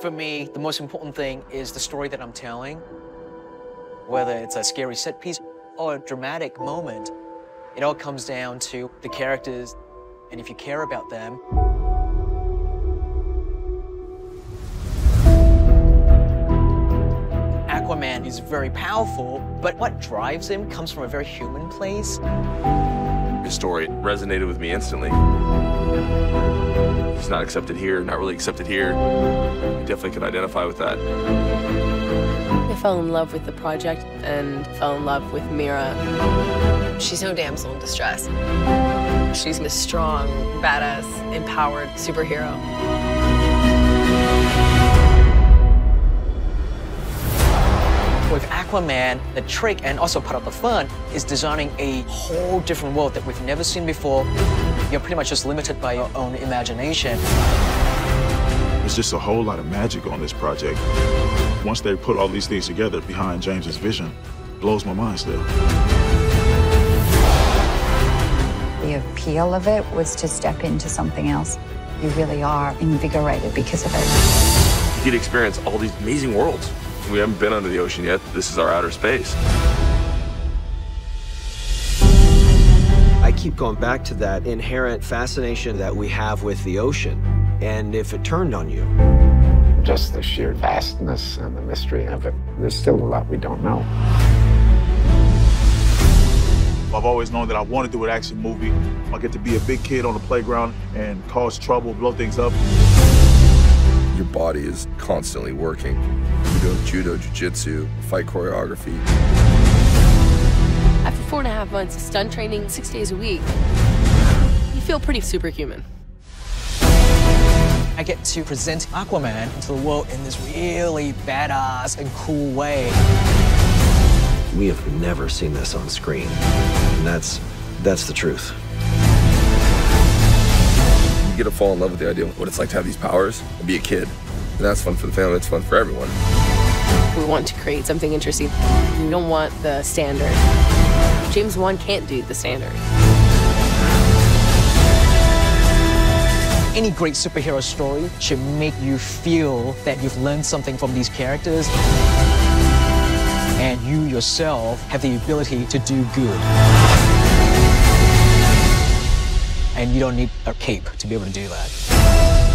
For me, the most important thing is the story that I'm telling. Whether it's a scary set piece or a dramatic moment, it all comes down to the characters, and if you care about them, Aquaman is very powerful, but what drives him comes from a very human place. His story resonated with me instantly. He's not accepted here, not really accepted here. I definitely could identify with that. I fell in love with the project and fell in love with Mera. She's no damsel in distress. She's a strong, badass, empowered superhero. With Aquaman, the trick and also part of the fun is designing a whole different world that we've never seen before. You're pretty much just limited by your own imagination. There's just a whole lot of magic on this project. Once they put all these things together behind James's vision, blows my mind still. The appeal of it was to step into something else. You really are invigorated because of it. You get to experience all these amazing worlds. We haven't been under the ocean yet. This is our outer space. I keep going back to that inherent fascination that we have with the ocean. And if it turned on you, just the sheer vastness and the mystery of it, there's still a lot we don't know. I've always known that I want to do an action movie. I get to be a big kid on the playground and cause trouble, blow things up. Your body is constantly working. Judo, judo, jiu-jitsu, fight choreography. After four and a half months of stunt training, six days a week, you feel pretty superhuman. I get to present Aquaman to the world in this really badass and cool way. we have never seen this on screen. And that's, that's the truth. You get to fall in love with the idea of what it's like to have these powers and be a kid. And that's fun for the family, it's fun for everyone. We want to create something interesting. We don't want the standard. James Wan can't do the standard. Any great superhero story should make you feel that you've learned something from these characters and you yourself have the ability to do good. And you don't need a cape to be able to do that.